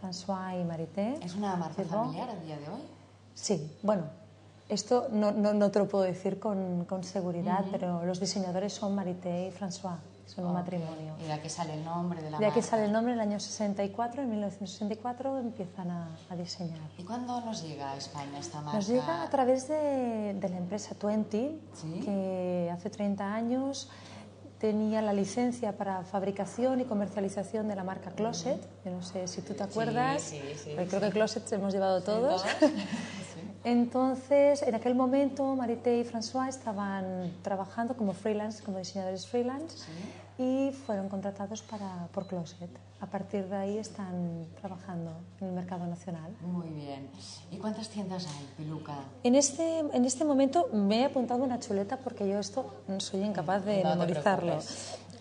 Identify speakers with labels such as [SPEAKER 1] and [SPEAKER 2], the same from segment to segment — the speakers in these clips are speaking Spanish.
[SPEAKER 1] François y Marité.
[SPEAKER 2] ¿Es una marca familiar a día de hoy?
[SPEAKER 1] Sí, bueno, esto no, no, no te lo puedo decir con, con seguridad, pero los diseñadores son Marité y François, son un matrimonio.
[SPEAKER 2] ¿Y de aquí sale el nombre de la
[SPEAKER 1] De aquí
[SPEAKER 2] marca?
[SPEAKER 1] sale el nombre en el año 64, en 1964 empiezan a, a diseñar.
[SPEAKER 2] ¿Y cuándo nos llega a España esta marca?
[SPEAKER 1] Nos llega a través de, de la empresa Twenty,
[SPEAKER 2] Sí.
[SPEAKER 1] que hace 30 años tenía la licencia para fabricación y comercialización de la marca Closet. Yo no sé si tú te acuerdas,
[SPEAKER 2] sí, sí,
[SPEAKER 1] porque creo que Closet hemos llevado todos.
[SPEAKER 2] ¿Todos?
[SPEAKER 1] Entonces, en aquel momento, Marité y François estaban trabajando como freelance, como diseñadores freelance, y fueron contratados para, por Closet. A partir de ahí están trabajando en el mercado nacional.
[SPEAKER 2] Muy bien. ¿Y cuántas tiendas hay, Peluca?
[SPEAKER 1] En este, en este momento me he apuntado una chuleta porque yo esto soy incapaz de
[SPEAKER 2] No
[SPEAKER 1] memorizarlo.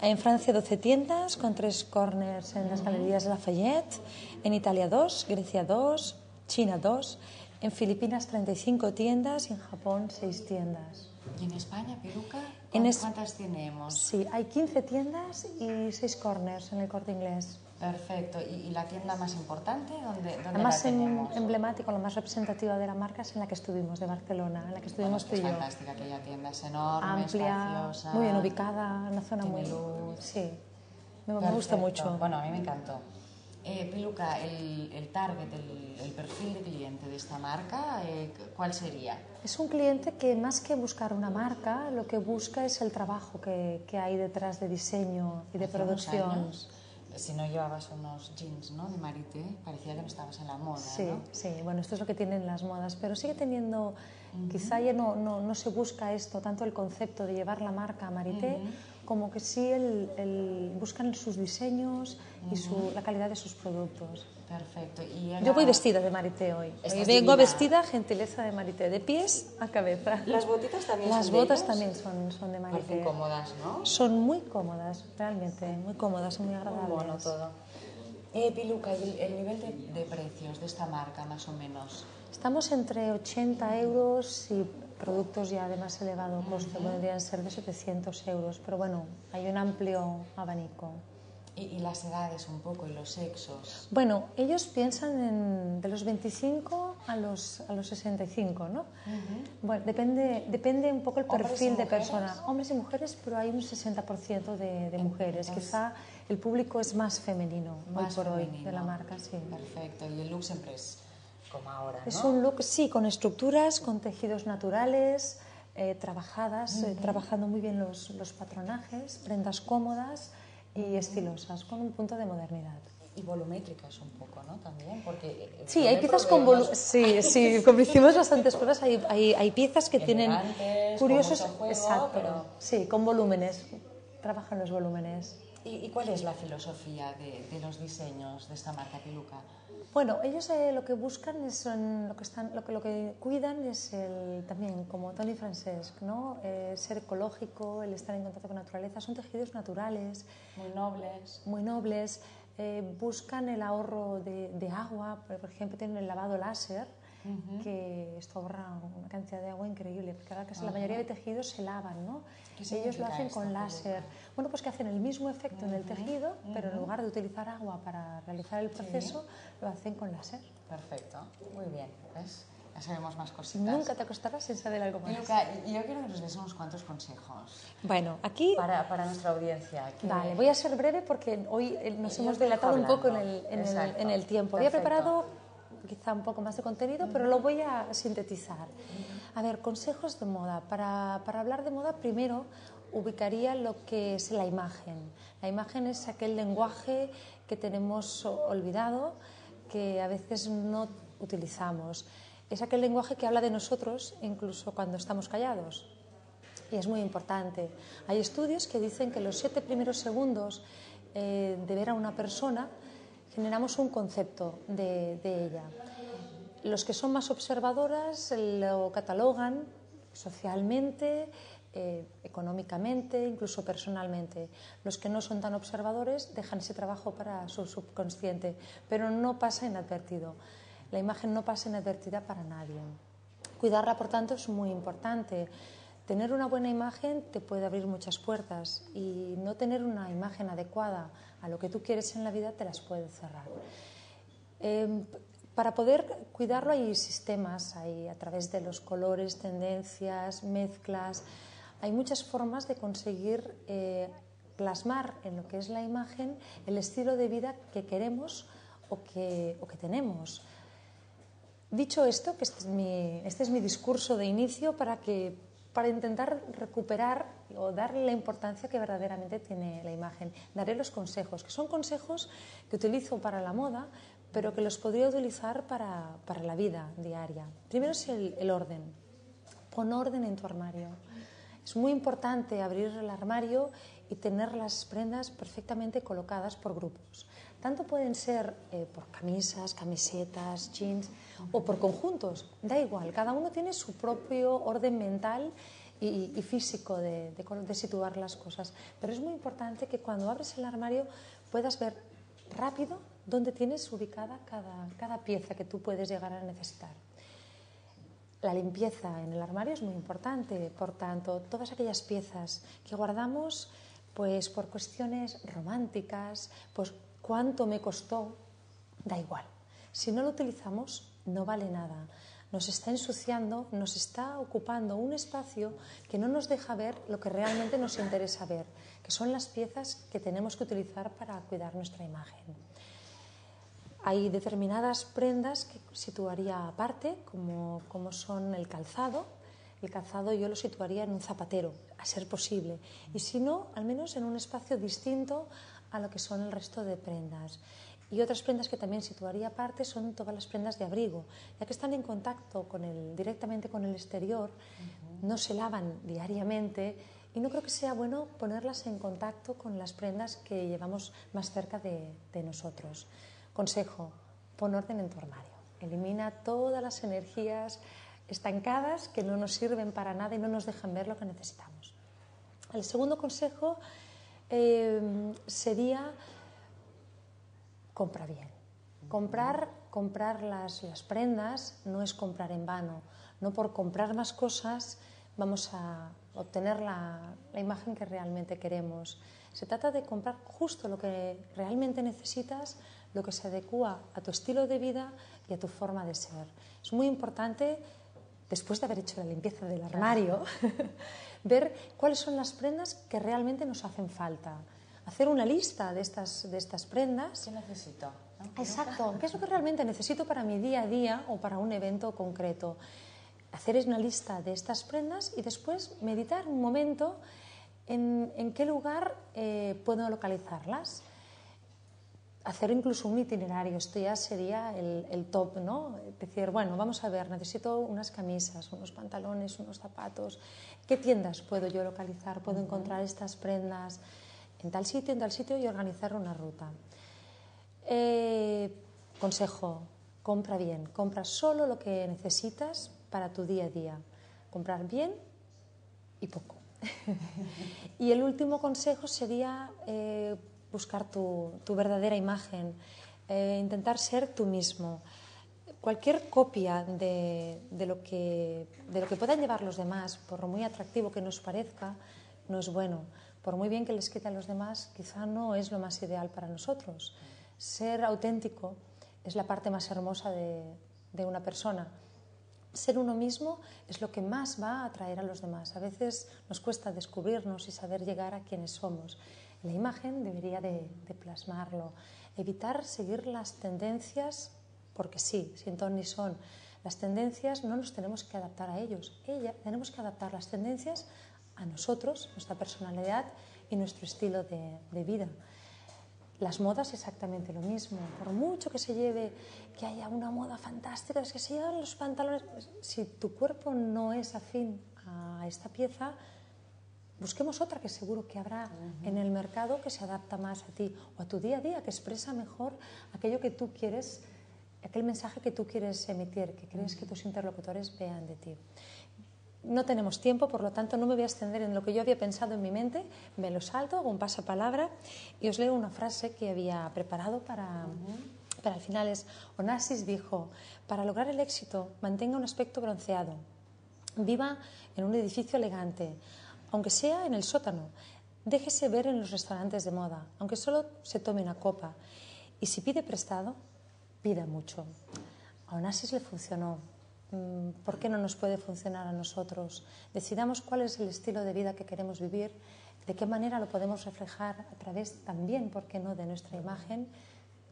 [SPEAKER 1] En Francia 12 tiendas con tres corners en las galerías Lafayette, en Italia 2, Grecia 2, China 2, en Filipinas 35 tiendas y en Japón 6 tiendas.
[SPEAKER 2] ¿Y en España, Peluca?
[SPEAKER 1] Es-
[SPEAKER 2] ¿Cuántas tenemos?
[SPEAKER 1] Sí, hay 15 tiendas y 6 corners en el corte inglés.
[SPEAKER 2] Perfecto. ¿Y, la tienda más importante? ¿Dónde, dónde
[SPEAKER 1] La más
[SPEAKER 2] la
[SPEAKER 1] em-
[SPEAKER 2] tenemos?
[SPEAKER 1] emblemática, la más representativa de la marca es en la que estuvimos, de Barcelona, en la que
[SPEAKER 2] Bueno,
[SPEAKER 1] estuvimos
[SPEAKER 2] es
[SPEAKER 1] tú y yo.
[SPEAKER 2] fantástica aquella tienda, es enorme,
[SPEAKER 1] amplia,
[SPEAKER 2] espaciosa.
[SPEAKER 1] muy bien ubicada, una zona muy...
[SPEAKER 2] luz.
[SPEAKER 1] Sí, me, me gusta mucho.
[SPEAKER 2] Bueno, a mí me encantó. Eh, Peluca, el, el target, el, el perfil de cliente de esta marca, eh, ¿cuál sería?
[SPEAKER 1] Es un cliente que más que buscar una marca, lo que busca es el trabajo que, que hay detrás de diseño y de
[SPEAKER 2] Hace unos
[SPEAKER 1] producción.
[SPEAKER 2] años, si no llevabas unos jeans ¿no? de Marité, parecía que no estabas en la moda,
[SPEAKER 1] Sí,
[SPEAKER 2] ¿no?
[SPEAKER 1] sí, bueno, esto es lo que tienen las modas, pero sigue teniendo, quizá ya no, no, no se busca esto, tanto el concepto de llevar la marca a Marité, como que sí el, el- buscan sus diseños y su, la calidad de sus productos.
[SPEAKER 2] Perfecto. Y
[SPEAKER 1] Yo voy vestida de Marité hoy. Vengo vestida gentileza de Marité, de pies a cabeza.
[SPEAKER 2] Las botitas también
[SPEAKER 1] Las
[SPEAKER 2] son
[SPEAKER 1] botas también son, son de
[SPEAKER 2] Parecen
[SPEAKER 1] Marité.
[SPEAKER 2] cómodas, ¿no?
[SPEAKER 1] Son muy cómodas, realmente, muy cómodas, muy
[SPEAKER 2] Muy
[SPEAKER 1] agradables.
[SPEAKER 2] bueno todo. Eh, Piluca, ¿y el, el nivel de, de precios de esta marca, más o menos?
[SPEAKER 1] Estamos entre 80 euros y productos ya de más elevado coste, podrían ser de 700 euros, pero bueno, hay un amplio abanico.
[SPEAKER 2] Y, y las edades un poco, y los sexos.
[SPEAKER 1] Bueno, ellos piensan en de los 25 a los, a los 65, ¿no? Bueno, depende, depende un poco el
[SPEAKER 2] ¿Hombres
[SPEAKER 1] perfil de persona. Hombres y mujeres, pero hay un 60% de, de mujeres. Quizá el público es más femenino hoy
[SPEAKER 2] Más
[SPEAKER 1] por hoy
[SPEAKER 2] femenino.
[SPEAKER 1] de la marca, sí.
[SPEAKER 2] Perfecto. Y el look siempre es como ahora, ¿no?
[SPEAKER 1] Es un look, sí, con estructuras, con tejidos naturales, eh, trabajadas, eh, trabajando muy bien los, los patronajes, prendas cómodas y estilosas, con un punto de modernidad.
[SPEAKER 2] Y volumétricas un poco, ¿no? También, porque... eh,
[SPEAKER 1] Sí,
[SPEAKER 2] yo
[SPEAKER 1] hay piezas con volumen. Sí, sí, como hicimos bastantes pruebas, hay, hay, hay piezas que tienen
[SPEAKER 2] Elegantes, con
[SPEAKER 1] curiosos.
[SPEAKER 2] mucho juego,
[SPEAKER 1] exacto.
[SPEAKER 2] pero-
[SPEAKER 1] Sí, con volúmenes. Trabajan los volúmenes.
[SPEAKER 2] ¿Y, y cuál es la filosofía de, de los diseños de esta marca Piluca?
[SPEAKER 1] Bueno, ellos eh, lo que buscan es son- lo que están, lo que, lo que cuidan es el, también como Tony Francesc, ¿no? Eh, ser ecológico, el estar en contacto con la naturaleza. Son tejidos naturales,
[SPEAKER 2] Muy nobles.
[SPEAKER 1] muy nobles. eh, buscan el ahorro de, de agua, por por ejemplo, tienen el lavado láser, que esto ahorra una cantidad de agua increíble, porque ahora casi la mayoría de tejidos se lavan, ¿no?
[SPEAKER 2] ¿Qué
[SPEAKER 1] Ellos lo hacen con láser. Bueno, pues que hacen el mismo efecto en el tejido, pero en lugar de utilizar agua para realizar el proceso, lo hacen con láser.
[SPEAKER 2] Perfecto. Muy bien. ¿Ves? Ya sabemos más cositas.
[SPEAKER 1] Nunca te acostarás sin saber algo más.
[SPEAKER 2] Piluca, y- yo quiero que nos des unos cuantos consejos
[SPEAKER 1] Bueno, aquí
[SPEAKER 2] para, para nuestra audiencia. que-
[SPEAKER 1] Vale, voy a ser breve porque hoy eh, nos
[SPEAKER 2] Yo
[SPEAKER 1] hemos dilatado un poco en el, en el- en el tiempo. Había
[SPEAKER 2] Perfecto.
[SPEAKER 1] preparado quizá un poco más de contenido, pero lo voy a sintetizar. A ver, consejos de moda. Para, para hablar de moda, primero ubicaría lo que es la imagen. La imagen es aquel lenguaje que tenemos olvidado, que a veces no utilizamos. Es aquel lenguaje que habla de nosotros incluso cuando estamos callados. Y es muy importante. Hay estudios que dicen que los siete primeros segundos eh, de ver a una persona generamos un concepto de, ella. Los que son más observadoras lo catalogan socialmente, eh, económicamente, incluso personalmente. Los que no son tan observadores dejan ese trabajo para su subconsciente, pero no pasa inadvertido. La imagen no pasa inadvertida para nadie. Cuidarla, por tanto, es muy importante. Tener una buena imagen te puede abrir muchas puertas y no tener una imagen adecuada a lo que tú quieres en la vida te las puede cerrar. Em, para poder cuidarlo hay sistemas, hay a través de los colores, tendencias, mezclas, hay muchas formas de conseguir eh, plasmar en lo que es la imagen el estilo de vida que queremos o que, o que tenemos. Dicho esto, que este es, mi, este es mi discurso de inicio para, que, para intentar recuperar o darle la importancia que verdaderamente tiene la imagen. Daré los consejos, que son consejos que utilizo para la moda, pero que los podría utilizar para, para la vida diaria. Primero es el, el orden. Pon orden en tu armario. Es muy importante abrir el armario y tener las prendas perfectamente colocadas por grupos. Tanto pueden ser eh, por camisas, camisetas, jeans o por conjuntos, da igual, cada uno tiene su propio orden mental y, físico de, situar las cosas. Pero es muy importante que cuando abres el armario puedas ver rápido dónde tienes ubicada cada, cada pieza que tú puedes llegar a necesitar. La limpieza en el armario es muy importante, por tanto, todas aquellas piezas que guardamos pues por cuestiones románticas, pues cuánto me costó, da igual. Si no lo utilizamos, no vale nada. Nos está ensuciando, nos está ocupando un espacio que no nos deja ver lo que realmente nos interesa ver, que son las piezas que tenemos que utilizar para cuidar nuestra imagen. Hay determinadas prendas que situaría aparte, como, como son el calzado. El calzado yo lo situaría en un zapatero, a ser posible. Y si no, al menos en un espacio distinto a lo que son el resto de prendas. Y otras prendas que también situaría aparte son todas las prendas de abrigo, ya que están en contacto con el, directamente con el exterior, uh -huh. no se lavan diariamente y no creo que sea bueno ponerlas en contacto con las prendas que llevamos más cerca de, de nosotros. Consejo, pon orden en tu armario. Elimina todas las energías estancadas que no nos sirven para nada y no nos dejan ver lo que necesitamos. El segundo consejo eh, sería compra bien. Comprar, comprar las, las, prendas no es comprar en vano. No por comprar más cosas vamos a obtener la, la imagen que realmente queremos. Se trata de comprar justo lo que realmente necesitas, lo que se adecua a tu estilo de vida y a tu forma de ser. Es muy importante, después de haber hecho la limpieza del armario, ver cuáles son las prendas que realmente nos hacen falta. Hacer una lista de estas, de estas prendas.
[SPEAKER 2] ¿Qué necesito?
[SPEAKER 1] ¿no? Exacto. ¿Qué es lo que realmente necesito para mi día a día o para un evento concreto? Hacer una lista de estas prendas y después meditar un momento en, en qué lugar eh, puedo localizarlas. Hacer incluso un itinerario, esto ya sería el, el top, ¿no? Decir, bueno, vamos a ver, necesito unas camisas, unos pantalones, unos zapatos, ¿Qué tiendas puedo yo localizar? ¿Puedo encontrar estas prendas en tal sitio, en tal sitio y organizar una ruta? Eh, consejo, compra bien. Compra solo lo que necesitas para tu día a día. Comprar bien y poco. y el último consejo sería eh, buscar tu, tu, verdadera imagen, eh, intentar ser tú mismo cualquier copia de, de, lo que, de lo que puedan llevar los demás, por muy atractivo que nos parezca, no es bueno. Por muy bien que les quite a los demás, quizá no es lo más ideal para nosotros. Ser auténtico es la parte más hermosa de, de una persona. Ser uno mismo es lo que más va a atraer a los demás. A veces nos cuesta descubrirnos y saber llegar a quienes somos. La imagen debería de, plasmarlo. Evitar seguir las tendencias porque sí, sin ton ni son. Las tendencias no nos tenemos que adaptar a ellos, Ella, tenemos que adaptar las tendencias a nosotros, nuestra personalidad y nuestro estilo de, vida. Las modas exactamente lo mismo. Por mucho que se lleve, que haya una moda fantástica, es que se llevan los pantalones. Si tu cuerpo no es afín a esta pieza, busquemos otra que seguro que habrá uh -huh. en el mercado que se adapta más a ti o a tu día a día, que expresa mejor aquello que tú quieres aquel mensaje que tú quieres emitir, que crees que tus interlocutores vean de ti. No tenemos tiempo, por lo tanto no me voy a extender en lo que yo había pensado en mi mente, me lo salto, hago un pasapalabra y os leo una frase que había preparado para, uh -huh. para el final. Es, Onassis dijo, para lograr el éxito mantenga un aspecto bronceado, viva en un edificio elegante, aunque sea en el sótano, déjese ver en los restaurantes de moda, aunque solo se tome una copa, y si pide prestado, pida mucho. A Onassis le funcionó. Mm, ¿Por qué no nos puede funcionar a nosotros? Decidamos cuál es el estilo de vida que queremos vivir, de qué manera lo podemos reflejar a través también, ¿por qué no?, de nuestra imagen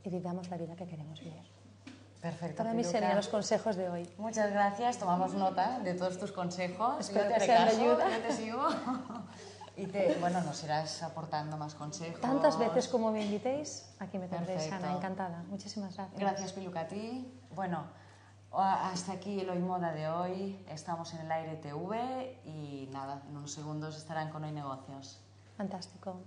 [SPEAKER 1] y vivamos la vida que queremos vivir.
[SPEAKER 2] Perfecto.
[SPEAKER 1] Para mí serían los consejos de hoy.
[SPEAKER 2] Muchas gracias, tomamos nota de todos tus consejos.
[SPEAKER 1] Espero
[SPEAKER 2] yo te
[SPEAKER 1] que de ayuda.
[SPEAKER 2] yo te sigo. Y te, bueno, nos irás aportando más consejos.
[SPEAKER 1] Tantas veces como me invitéis, aquí me tendréis. Ana, encantada. Muchísimas gracias.
[SPEAKER 2] Gracias, Piluca, a ti. Bueno, hasta aquí el Hoy Moda de hoy. Estamos en el Aire TV y nada, en unos segundos estarán con Hoy Negocios.
[SPEAKER 1] Fantástico.